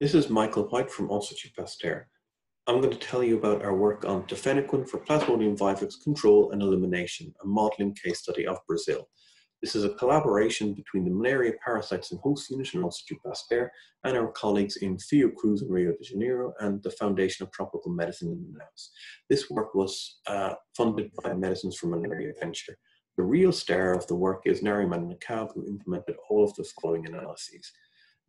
This is Michael White from Institut Pasteur. I'm going to tell you about our work on tafenoquine for Plasmodium vivax control and elimination, a modeling case study of Brazil. This is a collaboration between the malaria parasites and host unit in Institut Pasteur and our colleagues in Fiocruz in Rio de Janeiro and the Foundation of Tropical Medicine in Manaus. This work was uh, funded by Medicines for Malaria Venture. The real star of the work is Narimane Nekkab, who implemented all of the following analyses.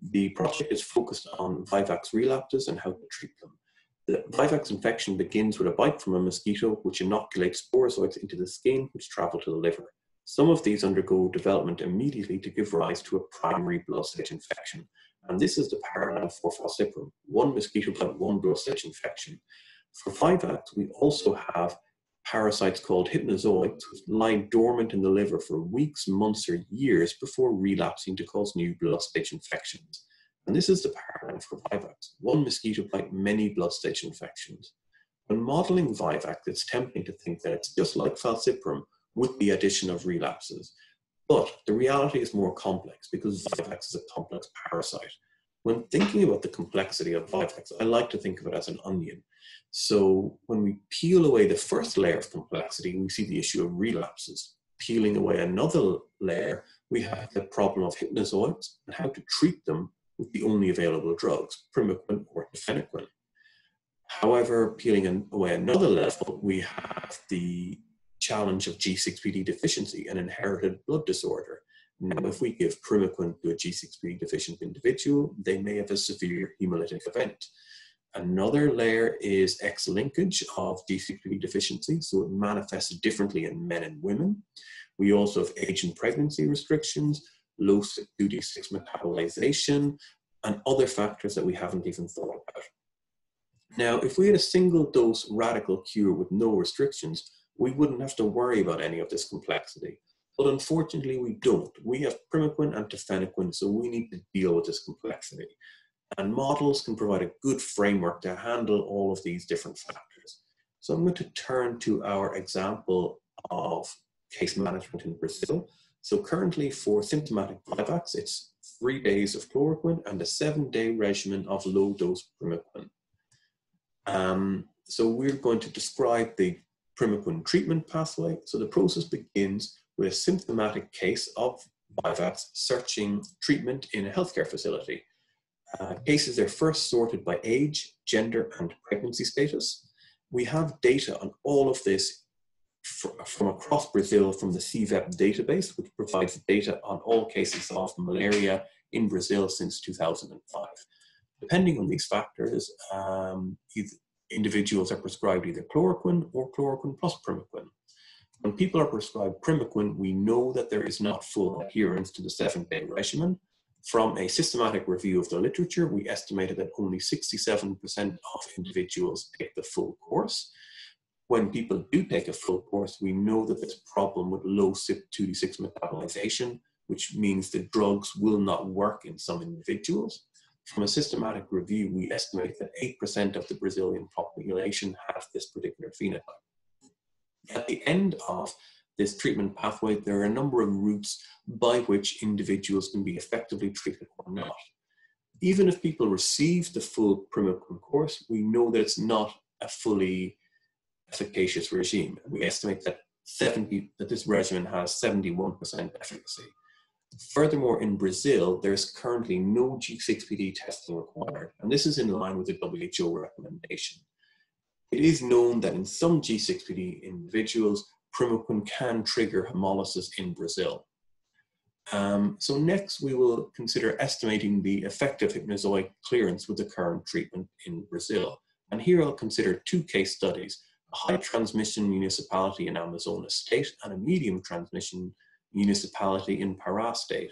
The project is focused on Vivax relapses and how to treat them. The Vivax infection begins with a bite from a mosquito, which inoculates sporozoites into the skin, which travel to the liver. Some of these undergo development immediately to give rise to a primary blood stage infection. And this is the paradigm for falciparum, one mosquito bite, one blood stage infection. For Vivax, we also have parasites called hypnozoites which lie dormant in the liver for weeks, months, or years before relapsing to cause new blood stage infections. And this is the paradigm for Vivax. One mosquito bite, many blood stage infections. When modeling Vivax, it's tempting to think that it's just like falciparum with the addition of relapses. But the reality is more complex because Vivax is a complex parasite. When thinking about the complexity of Vivax, I like to think of it as an onion. So when we peel away the first layer of complexity, we see the issue of relapses. Peeling away another layer, we have the problem of hypnozoites and how to treat them with the only available drugs, primaquine or tafenoquine. However, peeling away another level, we have the challenge of G6PD deficiency, an inherited blood disorder. Now, if we give primaquine to a G6PD deficient individual, they may have a severe hemolytic event. Another layer is X linkage of G6PD deficiency, so it manifests differently in men and women. We also have age and pregnancy restrictions, low 2D6 metabolization, and other factors that we haven't even thought about. Now, if we had a single dose radical cure with no restrictions, we wouldn't have to worry about any of this complexity. But unfortunately, we don't. We have primaquine and tafenoquine, so we need to deal with this complexity. And models can provide a good framework to handle all of these different factors. So I'm going to turn to our example of case management in Brazil. So currently for symptomatic Vivax, it's three days of chloroquine and a seven day regimen of low dose primaquine. Um, so we're going to describe the primaquine treatment pathway. So the process begins with a symptomatic case of Vivax searching treatment in a healthcare facility. Uh, cases are first sorted by age, gender, and pregnancy status. We have data on all of this from across Brazil from the SIVEP database, which provides data on all cases of malaria in Brazil since 2005. Depending on these factors, um, individuals are prescribed either chloroquine or chloroquine plus primaquine. When people are prescribed primaquine, we know that there is not full adherence to the seven day regimen. From a systematic review of the literature, we estimated that only 67% of individuals take the full course. When people do take a full course, we know that there's a problem with low CYP2D6 metabolization, which means the drugs will not work in some individuals. From a systematic review, we estimate that 8% of the Brazilian population have this particular phenotype. At the end of this treatment pathway, there are a number of routes by which individuals can be effectively treated or not. Even if people receive the full primaquine course, we know that it's not a fully efficacious regime. We estimate that 70 that this regimen has 71% efficacy. Furthermore, in Brazil, there's currently no G6PD testing required, and this is in line with the WHO recommendation. It is known that in some G6PD individuals, primaquine can trigger hemolysis in Brazil. Um, so next, we will consider estimating the effective hypnozoite clearance with the current treatment in Brazil. And here I'll consider two case studies, a high transmission municipality in Amazonas state and a medium transmission municipality in Pará state.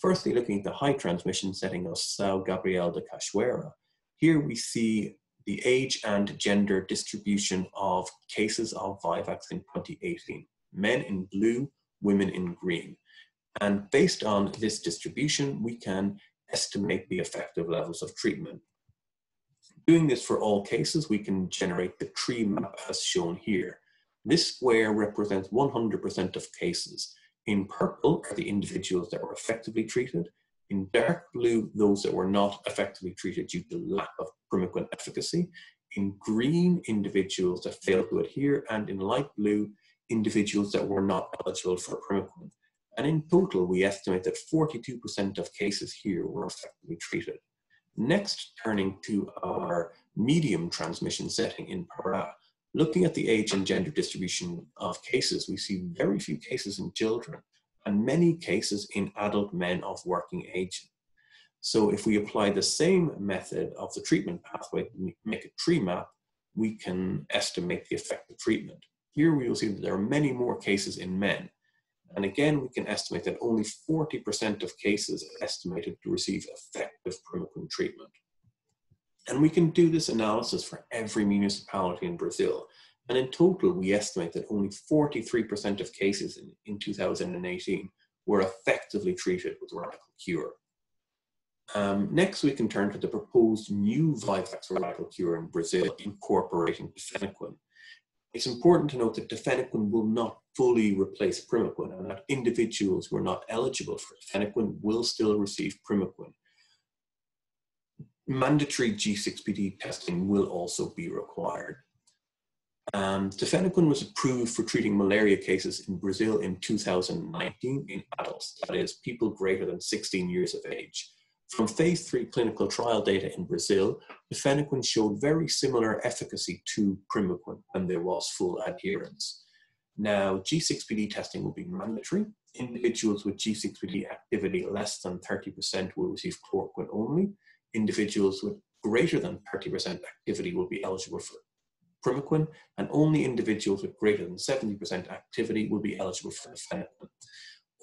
Firstly, looking at the high transmission setting of São Gabriel de Cachoeira, here we see the age and gender distribution of cases of Vivax in 2018. Men in blue, women in green. And based on this distribution, we can estimate the effective levels of treatment. Doing this for all cases, we can generate the tree map as shown here. This square represents 100% of cases. In purple are the individuals that were effectively treated. In dark blue, those that were not effectively treated due to lack of Primaquine efficacy. In green, individuals that failed to adhere, and in light blue, individuals that were not eligible for Primaquine. And in total, we estimate that 42% of cases here were effectively treated. Next, turning to our medium transmission setting in Para, looking at the age and gender distribution of cases, we see very few cases in children and many cases in adult men of working age. So if we apply the same method of the treatment pathway, make a tree map, we can estimate the effect of treatment. Here we will see that there are many more cases in men. And again, we can estimate that only 40% of cases are estimated to receive effective primaquine treatment. And we can do this analysis for every municipality in Brazil. And in total, we estimate that only 43% of cases in, in 2018 were effectively treated with radical cure. Um, next, we can turn to the proposed new Vivax radical cure in Brazil incorporating tafenoquine. It's important to note that tafenoquine will not fully replace primaquine and that individuals who are not eligible for tafenoquine will still receive primaquine. Mandatory G6PD testing will also be required. Um, was approved for treating malaria cases in Brazil in 2019 in adults, that is, people greater than 16 years of age. From phase three clinical trial data in Brazil, tafenoquine showed very similar efficacy to primaquine when there was full adherence. Now, G6PD testing will be mandatory. Individuals with G6PD activity less than 30% will receive chloroquine only. Individuals with greater than 30% activity will be eligible for primaquine, and only individuals with greater than 70% activity will be eligible for the tafenoquine.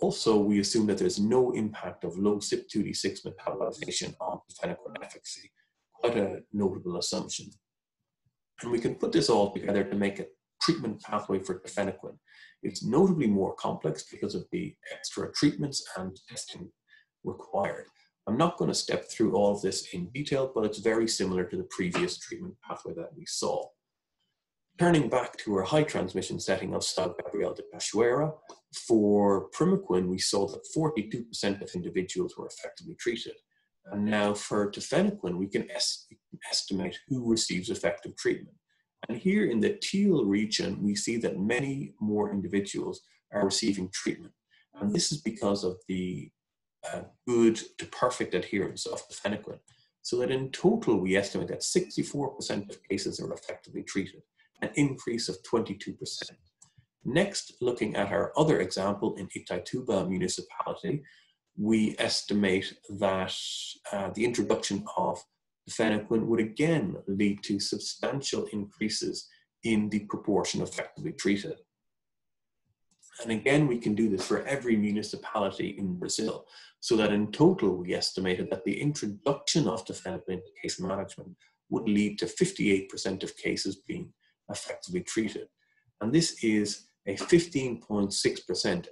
Also, we assume that there's no impact of low CYP2D6 metabolization on tafenoquine efficacy. Quite a notable assumption. And we can put this all together to make a treatment pathway for tafenoquine. It's notably more complex because of the extra treatments and testing required. I'm not going to step through all of this in detail, but it's very similar to the previous treatment pathway that we saw. Turning back to our high transmission setting of São Gabriel de Cachoeira, for primaquine, we saw that 42% of individuals were effectively treated. And now for tafenoquine, we can est estimate who receives effective treatment. And here in the teal region, we see that many more individuals are receiving treatment. And this is because of the uh, good to perfect adherence of tafenoquine. So that in total, we estimate that 64% of cases are effectively treated an increase of 22%. Next, looking at our other example in Itaituba municipality, we estimate that uh, the introduction of tafenoquine would again lead to substantial increases in the proportion effectively treated. And again, we can do this for every municipality in Brazil, so that in total, we estimated that the introduction of into case management would lead to 58% of cases being effectively treated. And this is a 15.6%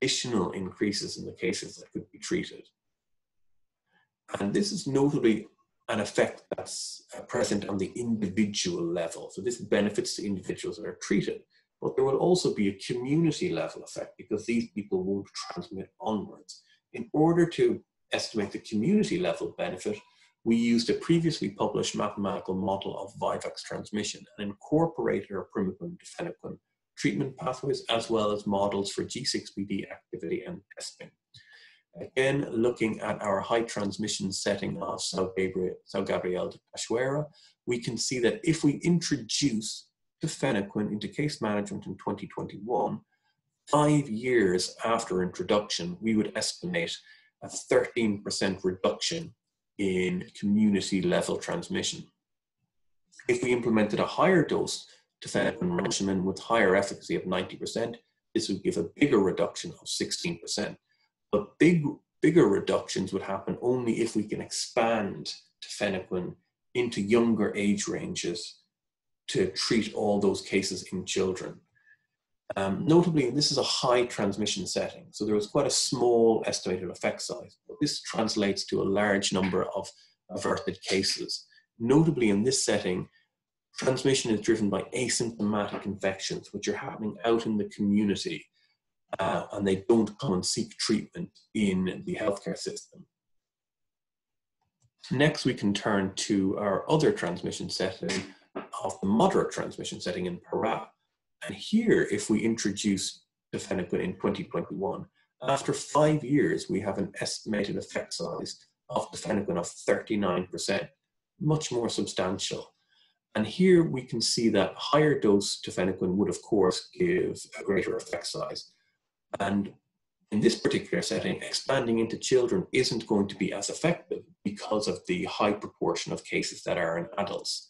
additional increases in the cases that could be treated. And this is notably an effect that's uh, present on the individual level. So this benefits the individuals that are treated, but there will also be a community level effect because these people won't transmit onwards. In order to estimate the community level benefit, we used a previously published mathematical model of Vivax transmission and incorporated our primaquine tafenoquine treatment pathways as well as models for G6PD activity and testing. Again, looking at our high transmission setting of Sao Gabriel, Sao Gabriel de Cachoeira, we can see that if we introduce tafenoquine into case management in 2021, five years after introduction, we would estimate a 13% reduction in community level transmission. If we implemented a higher dose tafenoquine regimen with higher efficacy of 90%, this would give a bigger reduction of 16%. But big, bigger reductions would happen only if we can expand tafenoquine into younger age ranges to treat all those cases in children. Um, notably, this is a high transmission setting, so there was quite a small estimated effect size, but this translates to a large number of averted cases. Notably, in this setting, transmission is driven by asymptomatic infections, which are happening out in the community, uh, and they don't come and seek treatment in the healthcare system. Next, we can turn to our other transmission setting of the moderate transmission setting in Para. And here, if we introduce tafenoquine in 2021, after five years, we have an estimated effect size of tafenoquine of 39%, much more substantial. And here we can see that higher dose tafenoquine would, of course, give a greater effect size. And in this particular setting, expanding into children isn't going to be as effective because of the high proportion of cases that are in adults.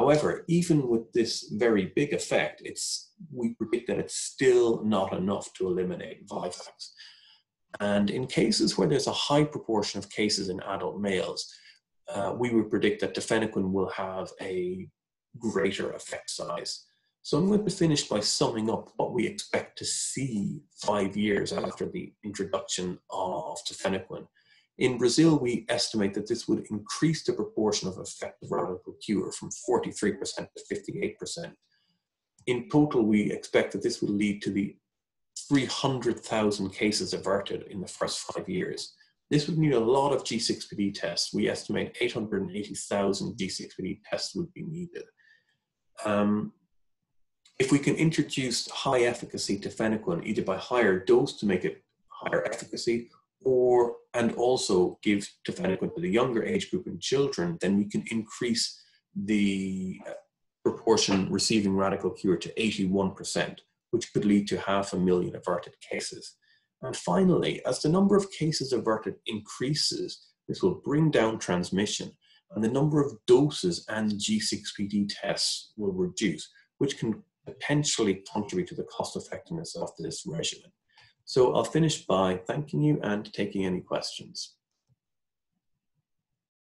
However, even with this very big effect, it's, we predict that it's still not enough to eliminate Vivax. And in cases where there's a high proportion of cases in adult males, uh, we would predict that tafenoquine will have a greater effect size. So I'm going to finish by summing up what we expect to see five years after the introduction of tafenoquine. In Brazil, we estimate that this would increase the proportion of effective radical cure from 43% to 58%. In total, we expect that this will lead to the 300,000 cases averted in the first five years. This would need a lot of G6PD tests. We estimate 880,000 G6PD tests would be needed. Um, if we can introduce high efficacy tafenoquine either by higher dose to make it higher efficacy or and also give tafenoquine to the younger age group in children, then we can increase the uh, proportion receiving radical cure to 81%, which could lead to half a million averted cases. And finally, as the number of cases averted increases, this will bring down transmission and the number of doses and G6PD tests will reduce, which can potentially contribute to the cost effectiveness of this regimen. So I'll finish by thanking you and taking any questions.